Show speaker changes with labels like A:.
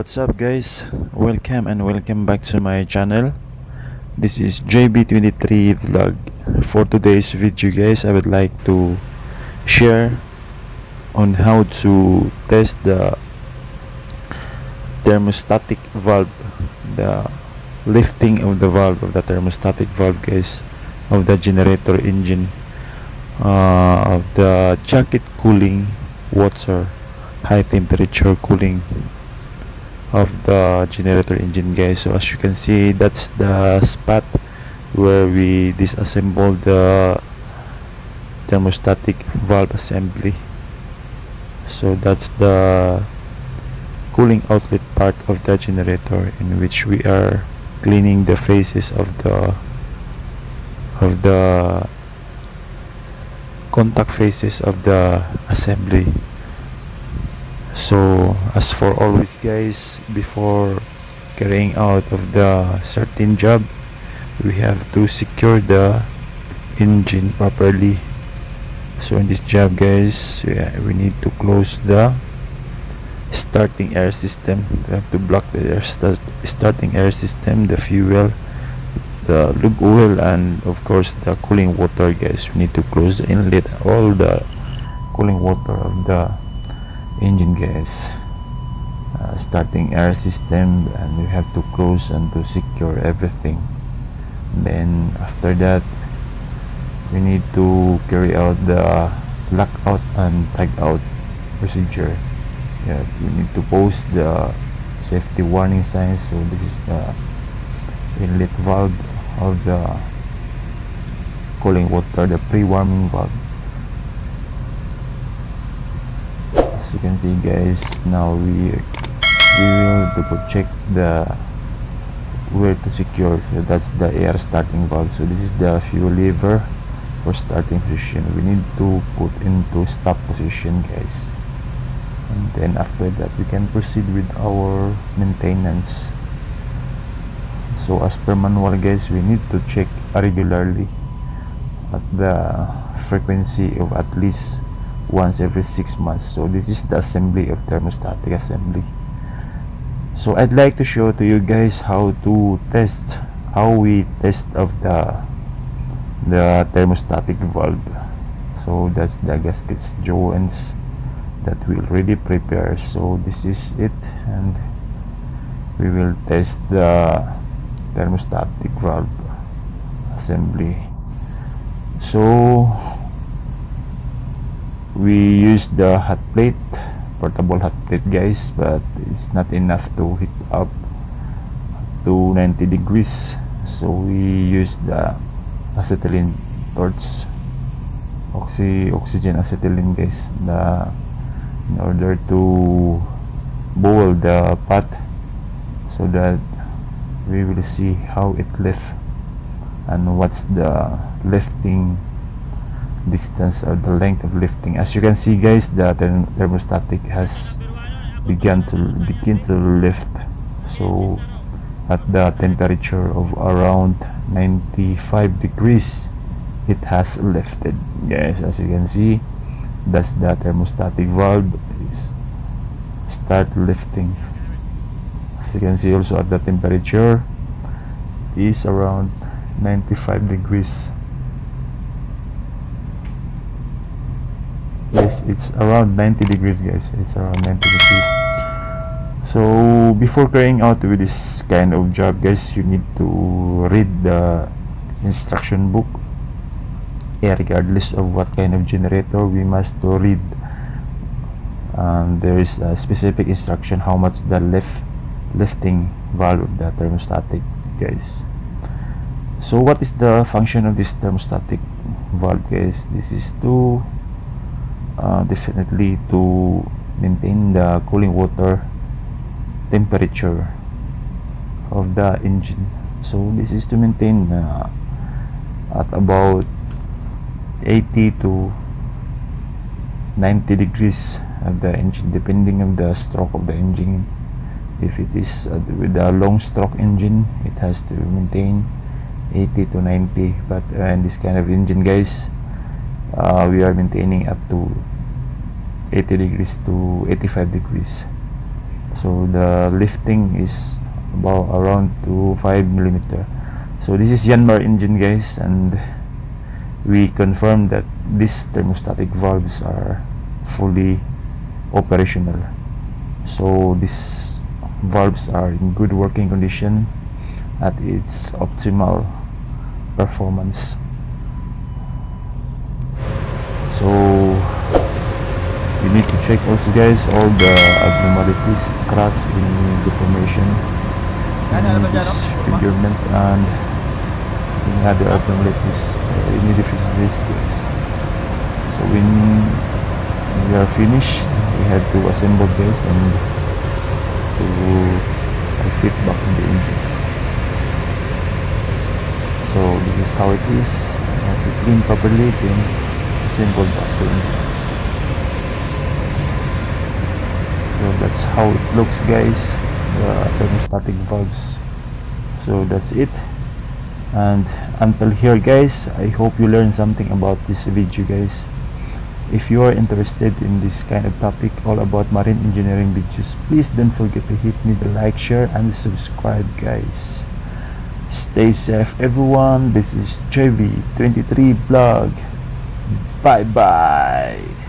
A: what's up guys? Welcome and welcome back to my channel. This is jb23 vlog. For today's video guys i would like to share on how to test the thermostatic valve the lifting of the valve of the thermostatic valve guys of the generator engine uh, of the jacket cooling water high temperature cooling of the generator engine guys. So as you can see that's the spot where we disassemble the thermostatic valve assembly. So that's the cooling outlet part of the generator in which we are cleaning the faces of the of the contact faces of the assembly so as for always guys before carrying out of the certain job we have to secure the engine properly. So in this job guys we need to close the starting air system. We have to block the air start, starting air system the fuel the lube oil and of course the cooling water guys. We need to close the inlet all the cooling water of the engine gas uh, starting air system and we have to close and to secure everything. Then after that we need to carry out the lockout and tag out procedure. Yeah, we need to post the safety warning signs. So this is the inlet valve of the cooling water the pre-warming valve as you can see guys now we we will double check the where to secure. So that's the air starting valve. So this is the fuel lever for starting position. We need to put into stop position guys. And then after that we can proceed with our maintenance. So as per manual guys we need to check regularly at the frequency of at least once every six months. So this is the assembly of thermostatic assembly. So I'd like to show to you guys how to test how we test of the the thermostatic valve. So that's the gaskets joints that we already prepare. So this is it and we will test the thermostatic valve assembly. So we use the hot plate portable hot plate guys but it's not enough to heat up to 90 degrees. So we use the acetylene torch oxy oxygen acetylene guys the in order to boil the pot so that we will see how it lift and what's the lifting distance or the length of lifting. As you can see guys the thermostatic has begun to begin to lift. So at the temperature of around 95 degrees it has lifted. Yes as you can see that's the thermostatic valve is start lifting. As you can see also at the temperature is around 95 degrees yes it's around 90 degrees guys. It's around 90 degrees. So before carrying out with this kind of job guys you need to read the instruction book. Yeah, regardless of what kind of generator we must to read. Um, there is a specific instruction how much the lift lifting valve of the thermostatic guys. So what is the function of this thermostatic valve guys? This is to uh, definitely to maintain the cooling water temperature of the engine. So this is to maintain uh, at about 80 to 90 degrees of the engine depending on the stroke of the engine. If it is uh, with a long stroke engine it has to maintain 80 to 90 but uh, in this kind of engine guys uh, we are maintaining up to 80 degrees to 85 degrees. So the lifting is about around to 5 millimeter. So this is Yanmar engine guys and we confirm that these thermostatic valves are fully operational. So these valves are in good working condition at its optimal performance so you need to check also guys all the abnormalities cracks in deformation in this figurement and any other abnormalities uh, any deficiencies guys. So when we are finished we have to assemble this and to refit back in the engine. So this is how it is. You have to clean properly then assemble button so that's how it looks guys. The thermostatic valves. So that's it. And until here guys i hope you learned something about this video guys. If you are interested in this kind of topic all about marine engineering videos please don't forget to hit me the like share and subscribe guys. Stay safe everyone. This is jb23 vlog bye bye